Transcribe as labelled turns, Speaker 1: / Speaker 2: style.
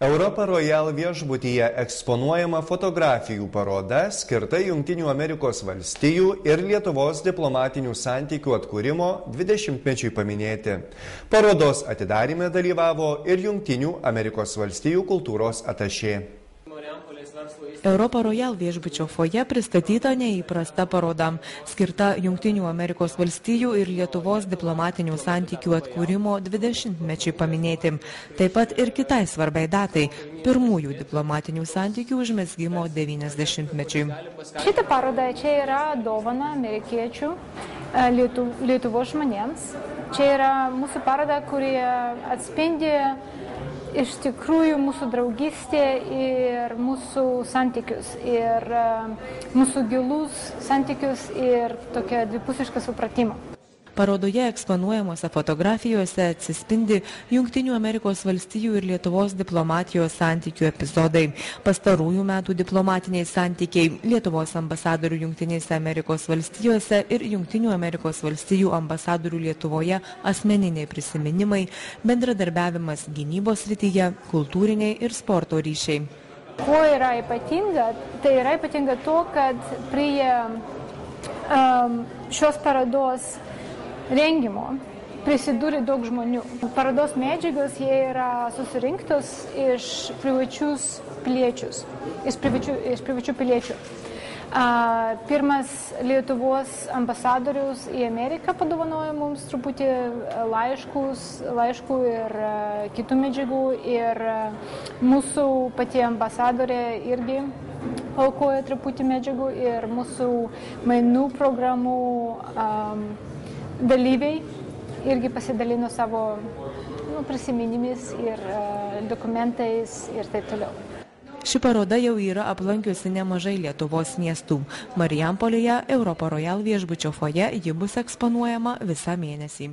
Speaker 1: Europa Royal viešbutyje eksponuojama fotografijų paroda skirta Junktinių Amerikos valstijų ir Lietuvos diplomatinių santykių atkūrimo 20-mečiui paminėti. Parodos atidarime dalyvavo ir Junktinių Amerikos valstijų kultūros atašė.
Speaker 2: Europa Royal viešbučio foje pristatyta neįprasta paroda, skirta Junktinių Amerikos valstijų ir Lietuvos diplomatinių santykių atkūrimo 20-mečiai paminėti. Taip pat ir kitai svarbiai datai - pirmųjų diplomatinių santykių užmesgymo 90-mečiai.
Speaker 3: Šitą parodą čia yra dovana amerikiečių e, Lietu, Lietuvos žmonėms. Čia yra mūsų paroda, kuri atspindi iš tikrųjų mūsų draugystė ir mūsų santykius, ir e, mūsų gilus santykius ir tokia dvipusiška supratimą.
Speaker 2: Parodoje eksponuojamose fotografijose atsispindi Junktinių Amerikos valstijų ir Lietuvos diplomatijos santykių epizodai. Pastarųjų metų diplomatiniai santykiai Lietuvos ambasadorių Junktinėse Amerikos valstijose ir Junktinių Amerikos valstijų ambasadorių Lietuvoje asmeniniai prisiminimai, bendradarbiavimas gynybos rytyje, kultūriniai ir sporto ryšiai.
Speaker 3: Kuo yra ypatinga? Tai yra ypatinga to, kad prie um, šios parodos rengimo prisidūrė daug žmonių. Parodos medžiagos jie yra susirinktos iš privačius piliečius, iš privačių, iš privačių piliečių. A, pirmas Lietuvos ambasadorius į Ameriką padovanojo mums truputį laiškus, laiškų ir a, kitų medžiagų ir a, mūsų pati ambasadorė irgi aukoja truputį medžiagų ir mūsų mainų programų um, dalyviai irgi pasidalino savo nu, prisiminimais ir uh, dokumentais ir taip toliau.
Speaker 2: Ši paroda jau yra aplankiusi nemažai Lietuvos miestų. Marijampolėje Europo Royal viešbučio foje ji bus eksponuojama visą mėnesį.